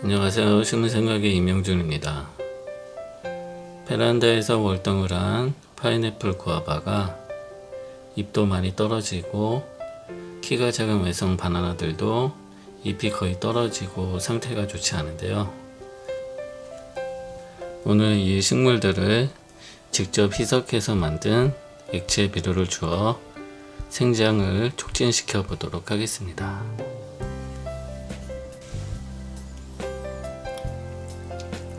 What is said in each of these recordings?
안녕하세요. 식물생각의 임영준입니다. 베란다에서 월동을 한 파인애플 구아바가 잎도 많이 떨어지고 키가 작은 외성 바나나들도 잎이 거의 떨어지고 상태가 좋지 않은데요. 오늘 이 식물들을 직접 희석해서 만든 액체 비료를 주어 생장을 촉진시켜 보도록 하겠습니다.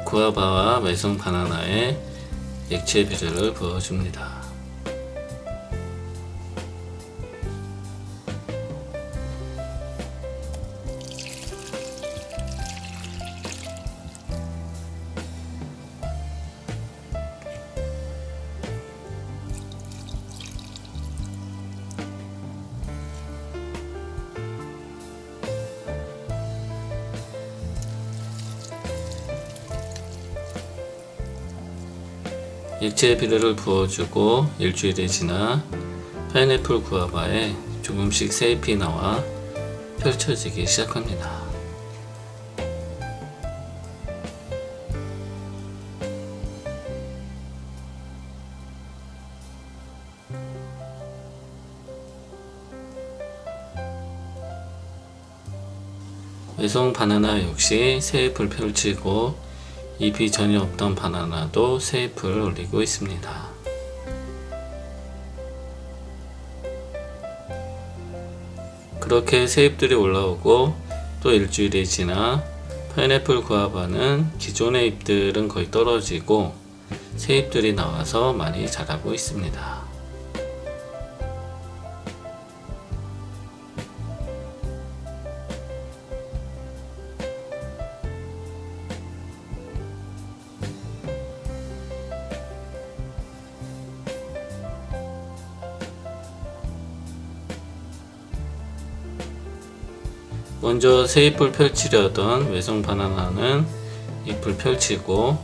구아바와 외성 바나나에 액체 비료를 부어줍니다. 액체 비료를 부어주고 일주일이 지나 파인애플 구아바에 조금씩 새잎이 나와 펼쳐지기 시작합니다. 외성 바나나 역시 새잎을 펼치고 잎이 전혀 없던 바나나도 새 잎을 올리고 있습니다. 그렇게 새 잎들이 올라오고 또 일주일이 지나 파인애플 구아바는 기존의 잎들은 거의 떨어지고 새 잎들이 나와서 많이 자라고 있습니다. 먼저 새 잎을 펼치려던 외성 바나나는 잎을 펼치고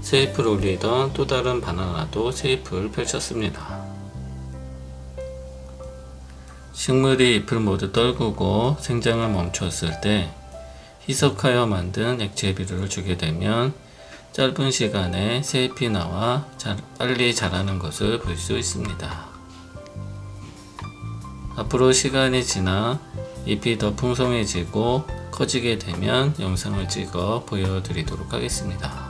새 잎을 올리던 또 다른 바나나도 새 잎을 펼쳤습니다. 식물이 잎을 모두 떨구고 생장을 멈췄을 때 희석하여 만든 액체 비료를 주게 되면 짧은 시간에 새 잎이 나와 빨리 자라는 것을 볼 수 있습니다. 앞으로 시간이 지나 잎이 더 풍성해지고 커지게 되면 영상을 찍어 보여드리도록 하겠습니다.